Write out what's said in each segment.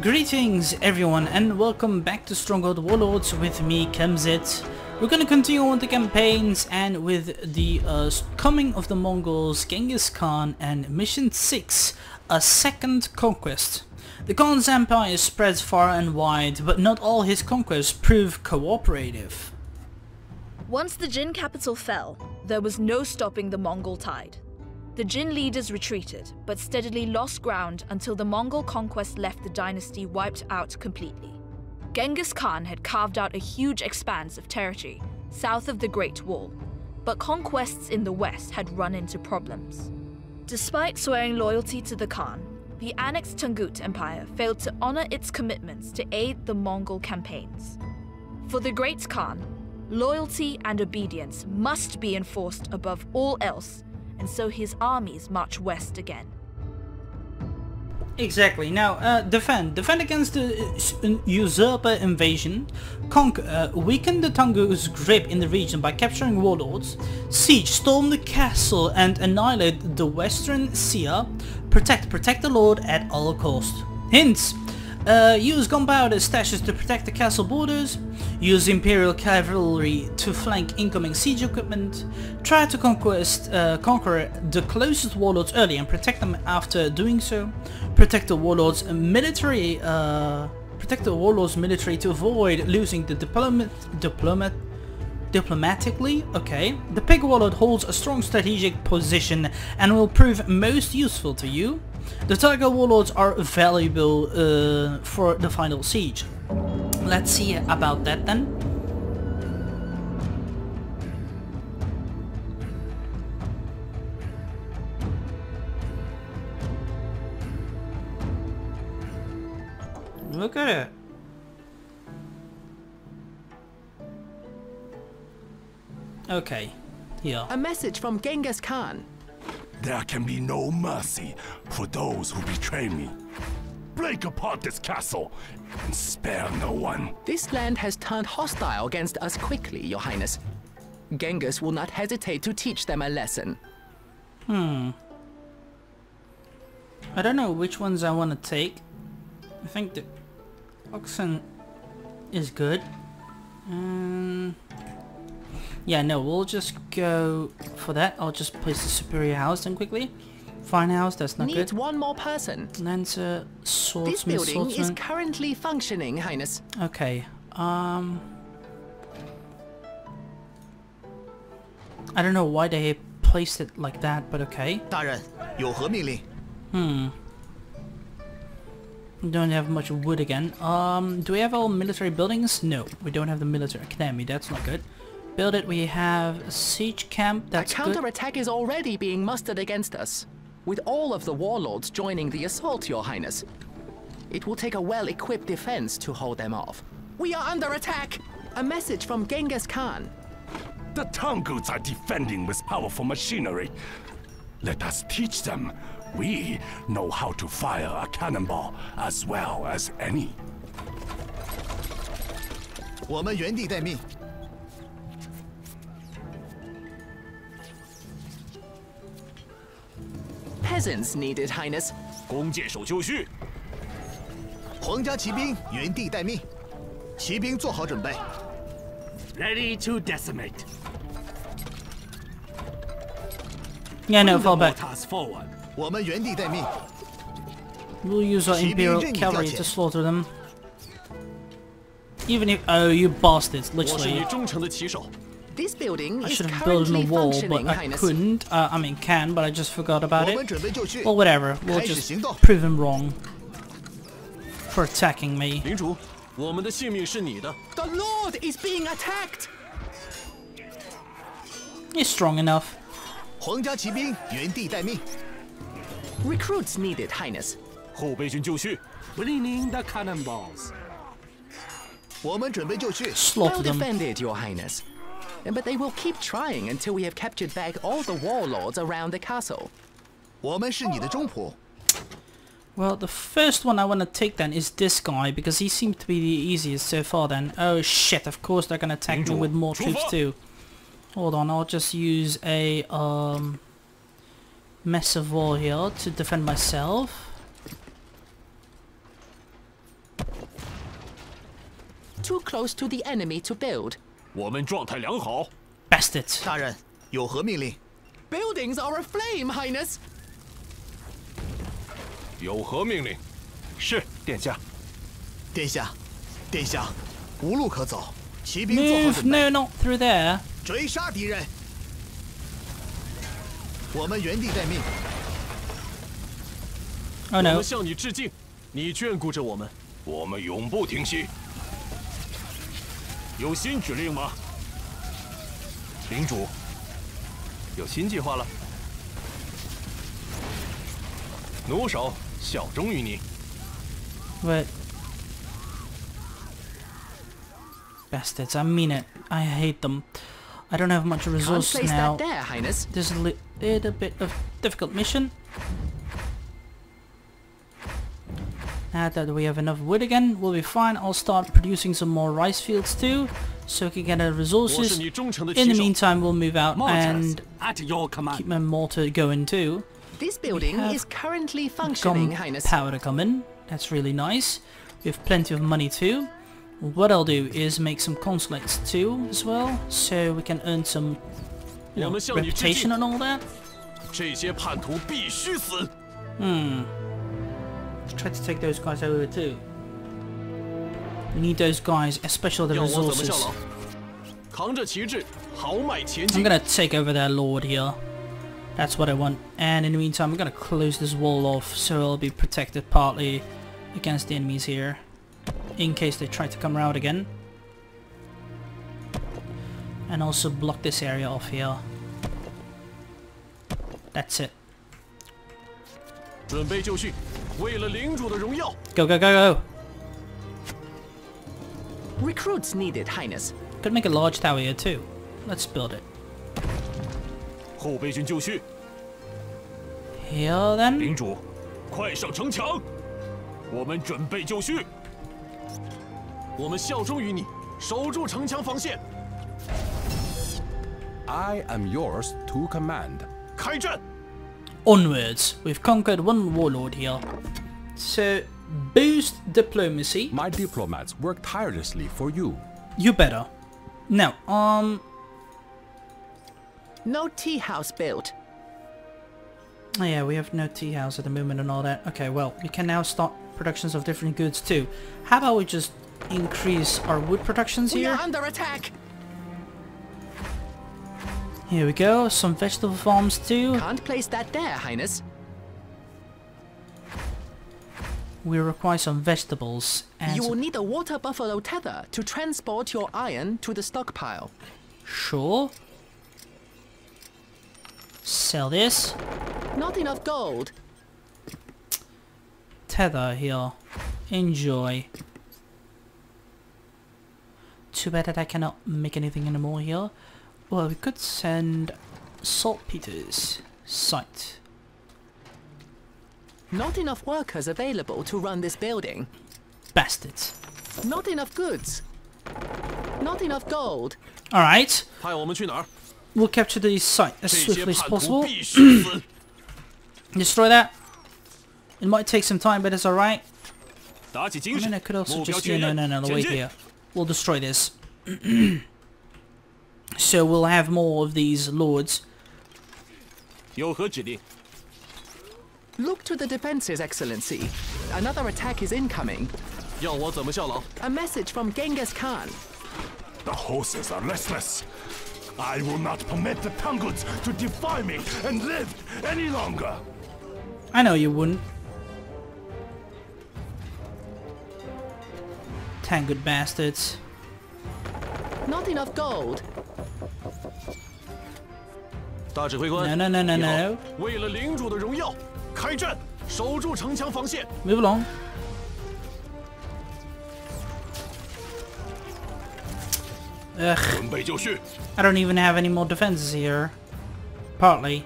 Greetings everyone and welcome back to Stronghold Warlords with me Kemsyt. We're gonna continue on the campaigns and with the uh, coming of the Mongols, Genghis Khan and Mission 6, a second conquest. The Khan's empire spreads far and wide but not all his conquests prove cooperative. Once the Jin capital fell, there was no stopping the Mongol tide. The Jin leaders retreated, but steadily lost ground until the Mongol conquest left the dynasty wiped out completely. Genghis Khan had carved out a huge expanse of territory south of the Great Wall, but conquests in the west had run into problems. Despite swearing loyalty to the Khan, the annexed Tangut Empire failed to honor its commitments to aid the Mongol campaigns. For the Great Khan, loyalty and obedience must be enforced above all else and so his armies march west again. Exactly. Now, uh, defend. Defend against the uh, usurper invasion. Conquer. Uh, weaken the Tangut's grip in the region by capturing warlords. Siege. Storm the castle and annihilate the western Xia. Protect. Protect the lord at all cost. Hints. Uh, use gunpowder stashes to protect the castle borders. Use Imperial cavalry to flank incoming siege equipment. Try to conquest, uh, conquer the closest warlords early and protect them after doing so. Protect the warlords military, uh, protect the warlords military to avoid losing the diplomat, diplomat, diplomatically. Okay, the pig warlord holds a strong strategic position and will prove most useful to you. The Tiger Warlords are valuable uh, for the final siege. Let's see about that then. Look at it. Okay, here. A message from Genghis Khan. There can be no mercy for those who betray me. Break apart this castle and spare no one. This land has turned hostile against us quickly, Your Highness. Genghis will not hesitate to teach them a lesson. Hmm. I don't know which ones I want to take. I think the oxen is good. Um, yeah, no, we'll just go for that. I'll just place the superior house then quickly. Fine house, that's not Needs good. one more person. Lancer, swordsman, This building swordsman. is currently functioning, Highness. Okay, um... I don't know why they placed it like that, but okay. 大人，有何命令？ Hmm. Don't have much wood again. Um, do we have all military buildings? No, we don't have the military academy. That's not good. Build it, we have a siege camp that's A counterattack is already being mustered against us, with all of the warlords joining the assault, your highness. It will take a well-equipped defense to hold them off. We are under attack! A message from Genghis Khan. The Tanguts are defending with powerful machinery. Let us teach them. We know how to fire a cannonball as well as any. 我们原地待命，Peasants needed, Highness. 弓箭手就绪，皇家骑兵原地待命，骑兵做好准备。 ready to decimate. Yeah, no, fall Bring back. the mortars forward. 我们原地待命。 We'll use our 骑兵 Imperial 任你调 cavalry 遣 to slaughter them. Even if... Oh, you bastards, 我是你 literally. 忠诚的骑手， This building I is should have built in currently a wall, functioning, but I Highness. couldn't. Uh, I mean, can, but I just forgot about 我们 it. 准备就绪。 Well, whatever. We'll 开始 just 行动。 prove him wrong. For attacking me. 领主，我们的性命是你的。 The Lord is being attacked! He's strong enough. 皇家骑兵原地待命。 Recruits needed, Highness. 后备军就绪，bringing the cannonballs。我们准备就绪。 Slaughter Well them. defended, Your Highness. But they will keep trying until we have captured back all the warlords around the castle. Well, the first one I want to take then is this guy, because he seems to be the easiest so far then. Oh shit, of course they're going to attack me with more troops too. Hold on, I'll just use a um, mess of war here to defend myself. Too close to the enemy to build. 我们状态良好。Bastard. 大人有何命令？Buildings are aflame, Highness. 有何命令？是，殿下。殿下，殿下，无路可走，骑兵做好.准备，No, not through there. 追杀敌人。我们原地待命。Oh 我 no. 们向你致敬，你眷顾着我们。我们永不停息。有新指令吗？领主，有新计划了。弩手效忠于你。 Wait. Bastards, I mean it. I hate them. I don't have much Can't resource place now. that there, Highness. There's a li little bit of difficult mission. Now that we have enough wood again, we'll be fine. I'll start producing some more rice fields too, so we can get our resources. In the meantime, we'll move out and keep my mortar going too. This building is currently functioning, Highness. power to come in. That's really nice. We have plenty of money too. What I'll do is make some consulates too as well, so we can earn some you know, reputation and all that. Hmm Let's try to take those guys over too. We need those guys, especially the 要我怎么效 resources. 劳？扛着旗帜，豪迈前 I'm 进。 gonna take over their lord here. That's what I want. And in the meantime, I'm gonna close this wall off so it'll be protected partly against the enemies here. In case they try to come around again. And also block this area off here. That's it. 准备就绪， 为了领主的荣耀。 Go, go, go, go! Recruits needed, Highness. Could make a large tower here too. Let's build it. 后备军就绪， Here then. 领主，快上城墙！我们准备就绪。我们效忠于你，守住城墙防线， I am yours to command. 开战！ Onwards. We've conquered one warlord here. So, boost diplomacy. My diplomats work tirelessly for you. You better. Now, um, No tea house built. oh yeah, we have no tea house at the moment and all that. Okay, well, we can now start productions of different goods too. How about we just increase our wood productions We here? are under attack. Here we go, some vegetable farms too. Can't place that there, Highness. We require some vegetables and You will need a water buffalo tether to transport your iron to the stockpile. sure. Sell this. Not enough gold. Tether here. Enjoy. Too bad that I cannot make anything anymore here. Well, we could send saltpeter's site. Not enough workers available to run this building. Bastards. Not enough goods. Not enough gold. All right. We'll capture the site as swiftly as possible. Destroy that. It might take some time, but it's all right. I mean, I could also just... no, no, no, no, wait here. We'll destroy this. So we'll have more of these lords. Look to the defenses, Excellency. Another attack is incoming. A message from Genghis Khan. The horses are restless. I will not permit the Tanguts to defy me and live any longer. I know you wouldn't. Tangut bastards. Not enough gold. 大指挥官 No, no, no, no, 你好 no. 为了领主的荣耀，开战！守住城墙防线。 Move along. Ugh, 准备就绪， I don't even have any more defenses here. Partly.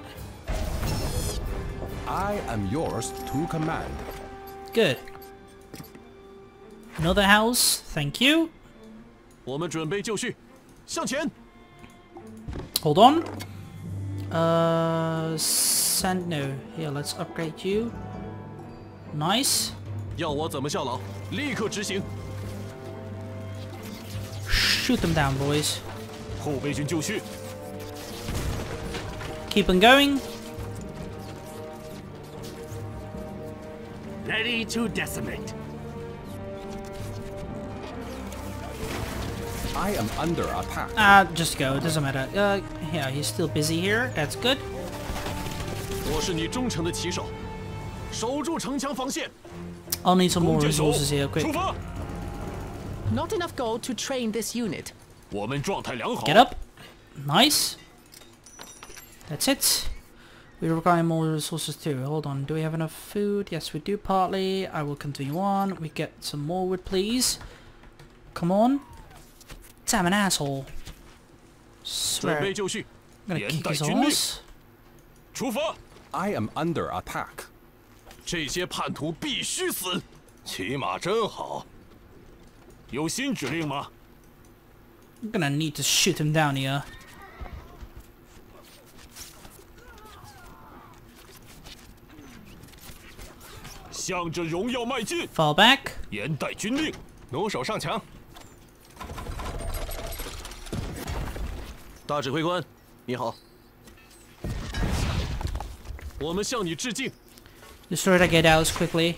I am yours to command. Good. Another house, thank you. 我们准备就绪，向前！ Hold on. Uh, send no. Here, let's upgrade you. Nice. 要我怎么效劳？立刻执行！ Shoot them down, boys. 后备军就绪， Keep on going. Ready to decimate. I am under attack. Ah, just go. It doesn't matter. Uh, yeah, he's still busy here. That's good. 我是你忠诚的骑手，守住城墙防线。 I'll need some more 弓箭手， resources here, 出 quick. 发！ Not enough gold to train this unit. 我们状态良好。 Get up. Nice. That's it. We require more resources too. Hold on. Do we have enough food? Yes, we do partly. I will continue on. We get some more wood, please. Come on. Damn an asshole. 准 Swear. 备就绪， I'm gonna 连 kick 带 his 军令 ass. 出发！ I am under attack. 这些叛徒必须死！骑马真好。有新指令吗？ I'm gonna need to shoot him down here. 向着荣耀迈进， Fall back. 严带军令，弩手上墙。 大指挥官，你好。我们向你致敬。 Destroy the gatehouse quickly.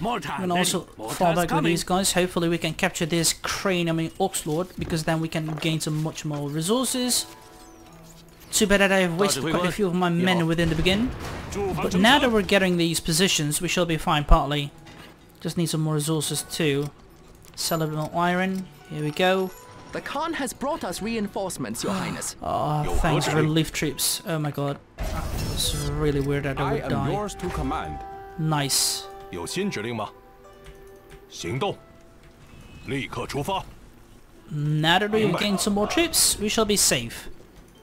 Mortar And ready. also fall Mortars back with coming. these guys. Hopefully we can capture this crane, I mean Ox Lord, because then we can gain some much more resources. Too bad that I've wasted quite a few of my men within the beginning. 驻防 But 城 now 墙 that we're getting these positions, we shall be fine partly. Just need some more resources too. Sell a bit more iron. Here we go. The Khan has brought us reinforcements, Your Highness. Oh, Yo, thanks Roger. relief troops. Oh my god. It's really weird that I I would am die. yours to command. Nice. 有新指令吗？行动！立刻出发！ Now that we've 明白。 gained some more troops, we shall be safe.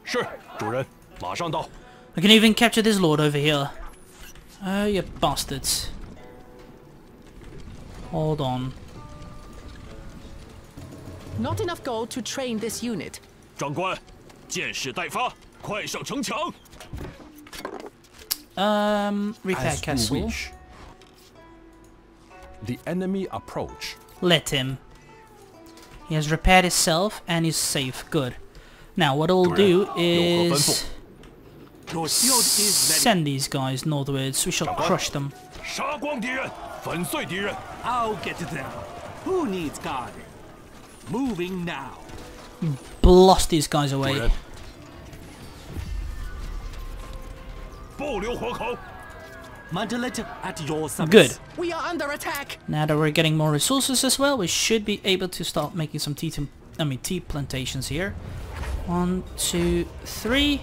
是，主人，马上到。 I can even capture this lord over here. Oh, you bastards. Hold on. Not enough gold to train this unit. 长官，箭矢待发，快上城墙！ Um, repair As you castle. wish. The enemy approach. Let him. He has repaired himself and is safe. Good. Now what I'll do is Your shield is ready. send these guys northwards. We shall crush them. 杀光敌人，粉碎敌人！ I'll get them. Who needs guard? Moving now. Blast these guys away. Good. We are under attack. Now that we're getting more resources as well, we should be able to start making some tea. I mean tea plantations here. One, two, three,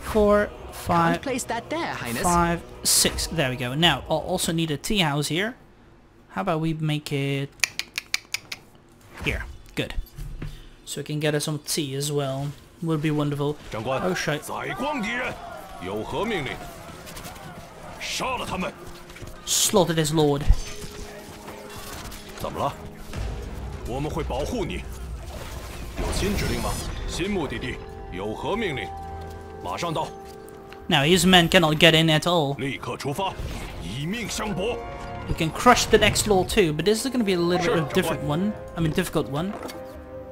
four, five, place that there, Highness. five, six. There we go. Now I'll also need a tea house here. How about we make it here? Good. So we can get us some tea as well. Would be wonderful. 长官， Oh shit. 宰光敌人！有何命令？杀了他们！ Slaughter this lord. 怎么了？我们会保护你。有新指令吗？新目的地有何命令？马上到， Now his men cannot get in at all. 立刻出发，以命相搏。 We can crush the next lord too, but this is going to be a little Sure, bit of a different one. I mean, difficult one.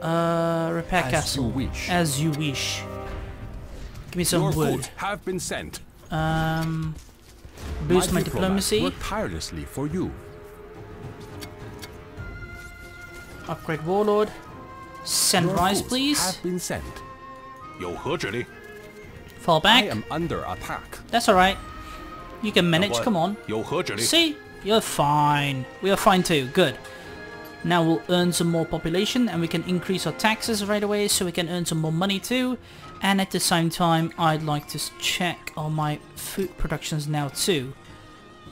Uh, repair As castle. you wish. As you wish. Give me some Your wood. goods have been sent. Um, boost my, diplomats diplomacy. Work tirelessly for you. Upgrade warlord. Send Your rise, goods please. have been sent. 有何指令？ Fall I back. am under attack. That's alright. You can manage. 长官 Come on. 有何指令？ See? You're fine. We are fine too. Good. Now we'll earn some more population and we can increase our taxes right away so we can earn some more money too. And at the same time, I'd like to check on my food productions now too.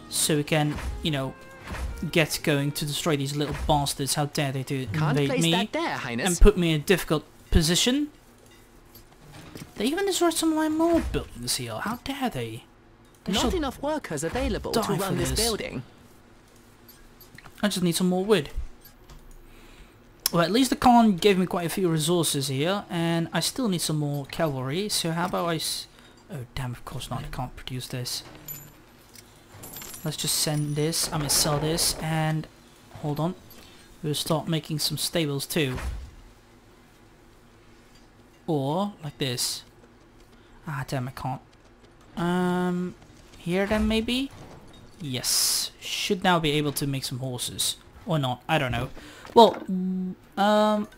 So we can, you know, get going to destroy these little bastards. How dare they do Can't invade me that there, and put me in a difficult position. They even destroyed some of my more buildings here. How dare they? They Not enough workers available to run this. building. I just need some more wood. Well, at least the Khan gave me quite a few resources here, and I still need some more cavalry, so how about I Oh, damn, of course not, I can't produce this. Let's just send this, I mean sell this, and... Hold on. We'll start making some stables too. Or like this. Ah, damn, I can't. Um, here then maybe? Yes. Should now be able to make some horses. Or not, I don't know. Well, um,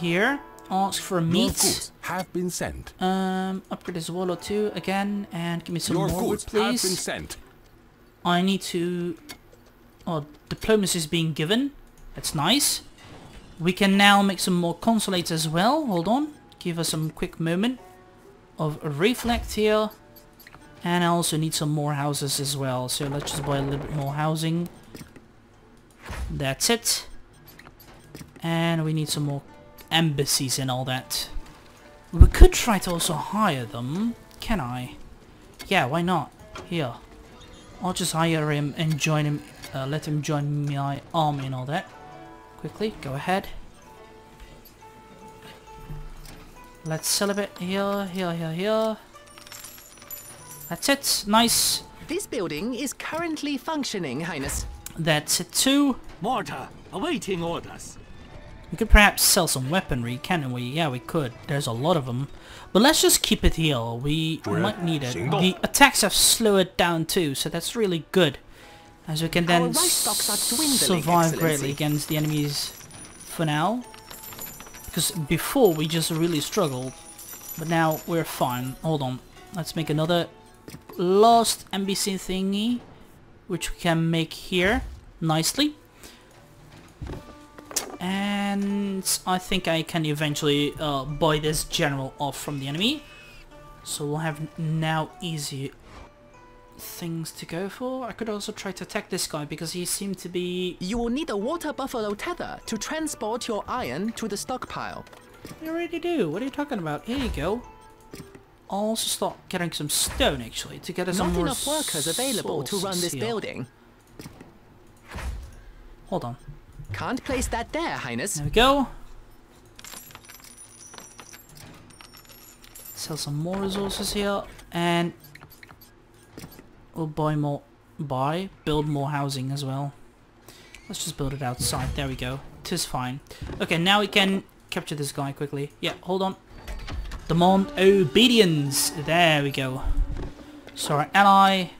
here, ask for meat. have been sent. Um, upgrade this wall or two again, and give me some Your more wood, goods have been please. sent. I need to... Oh, diplomacy is being given. That's nice. We can now make some more consulates as well. Hold on. Give us some quick moment of reflect here. And I also need some more houses as well. So let's just buy a little bit more housing. That's it. And we need some more embassies and all that. We could try to also hire them. Can I? Yeah, why not? Here. I'll just hire him and join him, uh, let him join my army and all that. Quickly, go ahead. Let's celebrate here, here, here, here. That's it, nice. This building is currently functioning, Highness. That's it too. Mortar, awaiting orders. We could perhaps sell some weaponry, can't we? Yeah, we could. There's a lot of them. But let's just keep it here. We might need it. The attacks have slowed down too, so that's really good. As we can then rice stocks survive greatly against the enemies for now. Because before we just really struggled. But now we're fine. Hold on. Let's make another last NBC thingy. Which we can make here nicely. And I think I can eventually uh, buy this general off from the enemy. So we'll have now easy things to go for. I could also try to attack this guy because he seemed to be... You will need a water buffalo tether to transport your iron to the stockpile. You already do. What are you talking about? Here you go. I'll also start getting some stone actually to get us some Not more enough workers available to run this here. building. Hold on. Can't place that there, Highness. There we go. Sell some more resources here and we'll buy more buy build more housing as well. Let's just build it outside. There we go. Tis fine. Okay, now we can capture this guy quickly. Yeah, hold on. Demand obedience. There we go. So our ally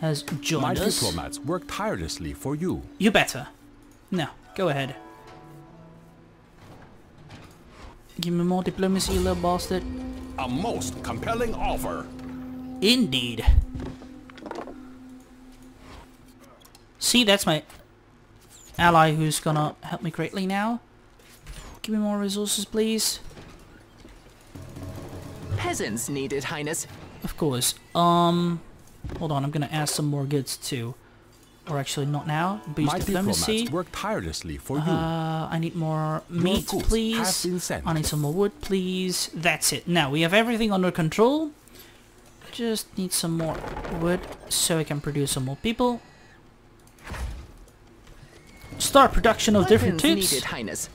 has My joined us. diplomats work tirelessly for you. You better. No, go ahead. Give me more diplomacy, you little bastard. A most compelling offer. Indeed. See, that's my ally who's gonna help me greatly now. Give me more resources, please. Peasants needed, Highness. Of course. Um, hold on, I'm gonna ask some more goods too. Or actually, not now. Boost My diplomacy. diplomats work tirelessly for you. Uh, I need more meat, goods please. have been sent. I need some more wood, please. That's it. Now, we have everything under control. Just need some more wood so I can produce some more people. Start production of different Weapons tips. needed, Highness.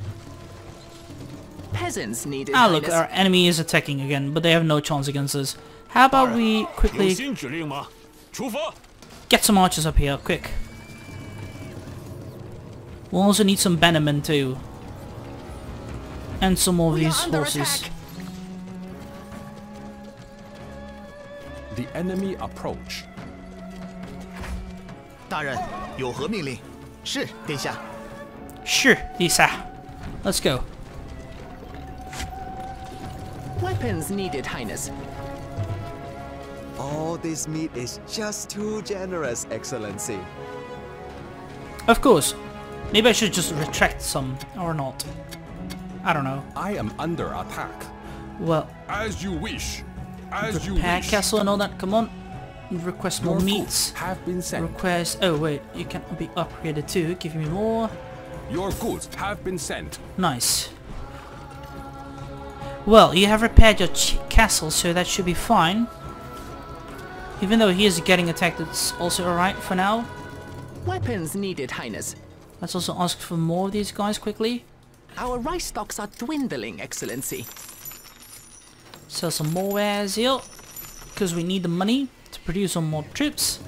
Peasants needed, Ah, look, Highness. our enemy is attacking again, but they have no chance against us. How about we 有 quickly 新指令吗？出发！ get some archers up here, quick. We'll also need some bannermen too. And some more of We are these under horses. attack. The enemy approach. 大人，有何命令？是，殿下。 Sure, Lisa. Let's go. Weapons needed, Highness. All this meat is just too generous, Excellency. Of course. Maybe I should just retract some, or not. I don't know. I am under attack. Well, As you wish. As you repair wish. castle and all that, come on. Request more Your meats. goods have been sent. Request... Oh wait, you can be upgraded too. Give me more. Your goods have been sent. Nice. Well, you have repaired your ch castle, so that should be fine. Even though he is getting attacked, it's also alright for now. Weapons needed, Highness. Let's also ask for more of these guys quickly. Our rice stocks are dwindling, Excellency. Sell some more wares here. Because we need the money to produce some more troops.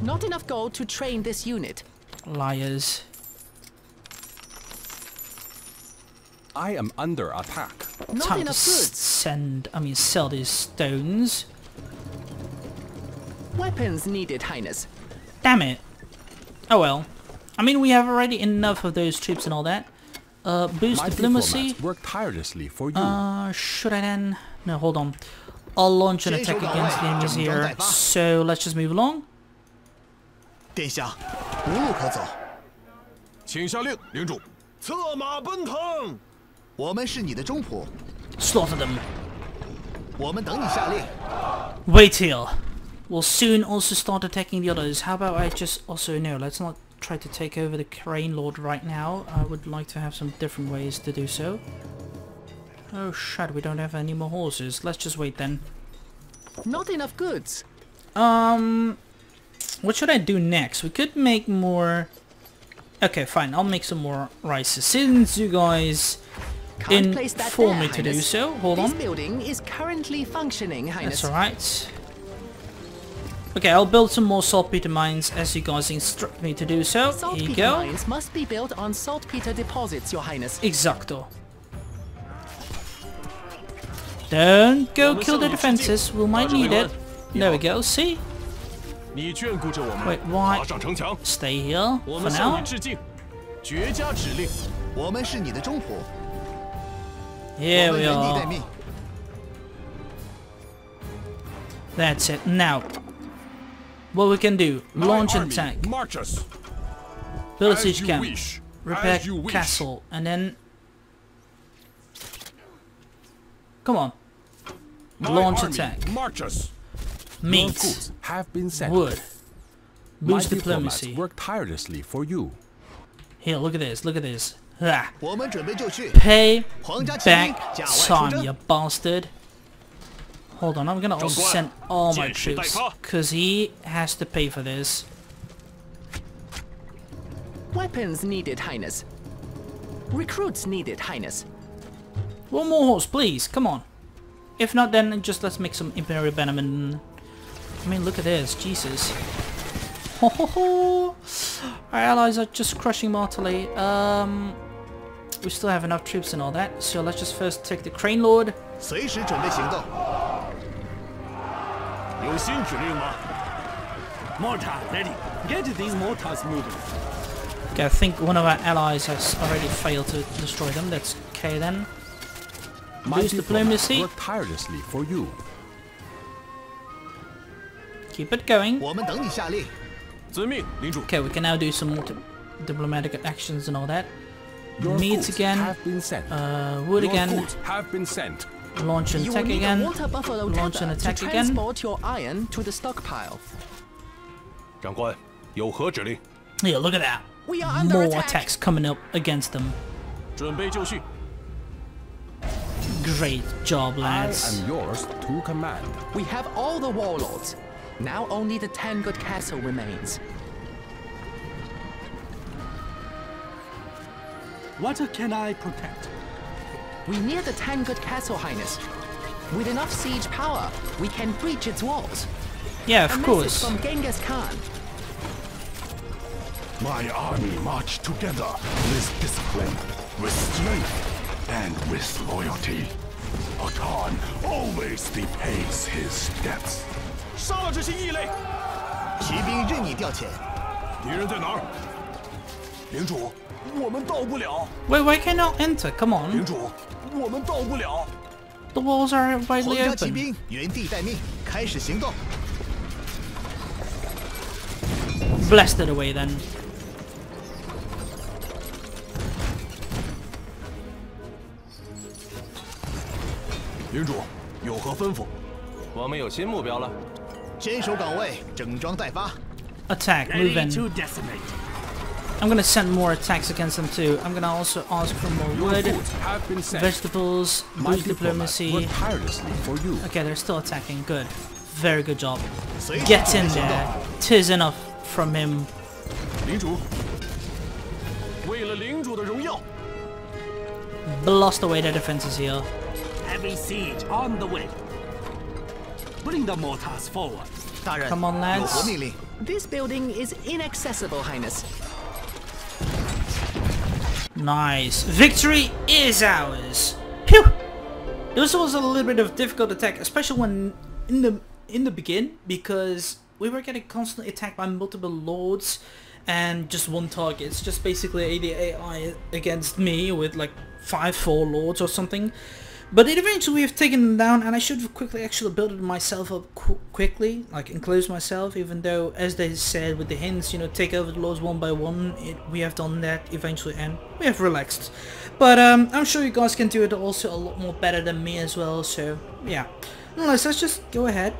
Not enough gold to train this unit. Liars. I am under attack. Not Time enough s- goods. send, I mean, sell these stones. Weapons needed, Highness. Damn it. Oh well. I mean, we have already enough of those troops and all that. Uh, boost My diplomacy. diplomats work tirelessly for you. Uh, should I then? No, hold on. I'll launch an attack against the enemies here. So let's just move along. 我们是你的中仆， Slaughter them. 我们等你下令。 Wait till. We'll soon also start attacking the others. How about I just also no, let's not try to take over the Crane Lord right now. I would like to have some different ways to do so. Oh shit, we don't have any more horses. Let's just wait then. Not enough goods. Um what should I do next? We could make more Okay, fine, I'll make some more rices. Since you guys in for me to do so. Hold on. Building is currently functioning, That's alright. Okay, I'll build some more saltpeter mines as you guys instruct me to do so. Saltpeter Here you go. mines must be built on saltpeter deposits, Your Highness. Exacto. Don't go kill the defenses, we might need it. There we go, see? Wait, why? Stay here for now. Here we are. That's it. Now, what we can do? Launch an attack. March us. Build a siege camp. Wish. Repair castle, and then. Come on. My launch attack. March us. Meat. Have been sent. Wood. Boost diplomacy. Work tirelessly for you. Here, look at this. Look at this. Ah. 我们准备就绪。 Pay 皇家骑兵 back 驾外出 time, 征 you。bastard. Hold on, I'm gonna also 长官， send all my 见识待 troops, 发。 cause he has to pay for this. Weapons needed, Highness. Recruits needed, Highness. One more horse, please, come on. If not, then just let's make some Imperial Bannermen. I mean, look at this, Jesus. Ho ho ho! Our allies are just crushing mortally. Um, we still have enough troops and all that. So let's just first take the Crane Lord. Mortar ready. Get these mortars moving. Okay, I think one of our allies has already failed to destroy them. That's okay then. My diplomacy. Work tirelessly for you. Keep it going. Okay, we can now do some more diplomatic actions and all that. Your Meat goods again. have been sent. Uh, wood Your again. goods have been sent. Launch an You will attack need again. a water buffalo Launch an tether attack to again. transport your iron to the stockpile. 长官，有何指令？ Yeah, look at that. We are under More attack. attacks coming up against them. 准备就绪。 Great job, I lads. am yours to command. We have all the warlords. Now only the Tangood Castle remains. What can I protect? We near the Tangood Castle, Highness. With enough siege power, we can breach its walls. Yeah, A of message course. from Genghis Khan. My army march together with discipline, with strength, and with loyalty. A Khan always repays his debts. 杀了这些异类！骑兵任你调遣。敌人在哪儿？ 领主，我们到不了。 Wait, why can't I enter? Come 领 on. 主，我们到不了。 The walls are 皇 widely 家骑 open. 兵原地待命，开始行动。 Blast it away then. 领主，有何吩咐？我们有新目标了。坚守岗位，整装待发。 Attack, move in. decimate. I'm gonna send more attacks against them too. I'm gonna also ask for more wood, vegetables, My diplomacy. Okay, they're still attacking. Good. Very good job. Get in there. Tis enough from him. Blast away their defenses here. Heavy siege on the way. Bring the mortars forward. Come on, lads. This building is inaccessible, Highness. Nice. Victory is ours. Phew! This was a little bit of difficult attack, especially when in the in the begin, because we were getting constantly attacked by multiple lords and just one target. It's just basically the AI against me with like five four lords or something. But it eventually we have taken them down and I should have quickly actually built it myself up qu quickly, like enclose myself, even though as they said with the hints, you know, take over the lords one by one, it, we have done that eventually and we have relaxed. But um, I'm sure you guys can do it also a lot more better than me as well, so yeah. Nonetheless, let's just go ahead.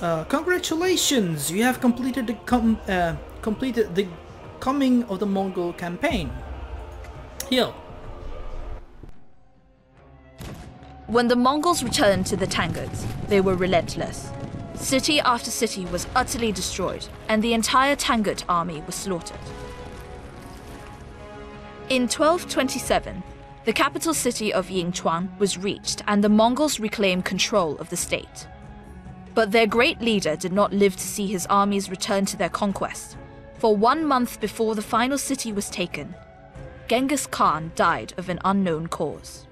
Uh, congratulations, you have completed the com uh, completed the coming of the Mongol campaign. Here. When the Mongols returned to the Tanguts, they were relentless. City after city was utterly destroyed, and the entire Tangut army was slaughtered. In 1227, the capital city of Yinchuan was reached and the Mongols reclaimed control of the state. But their great leader did not live to see his armies return to their conquest. For one month before the final city was taken, Genghis Khan died of an unknown cause.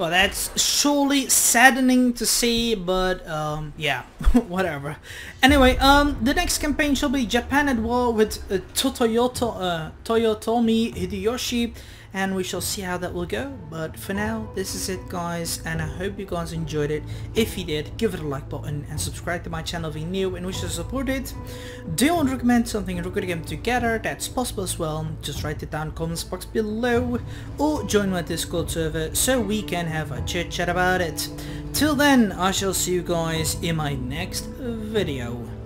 Well, that's surely saddening to see, but um, yeah, whatever. Anyway, um, the next campaign shall be Japan at war with uh, Toyoto, uh, Toyotomi Hideyoshi and we shall see how that will go but for now this is it guys and I hope you guys enjoyed it. If you did give it a like button and subscribe to my channel if you're new and wish to support it. Do you want to recommend something record a game together? That's possible as well. Just write it down in the comments box below or join my discord server so we can have a chit chat about it. Till then I shall see you guys in my next video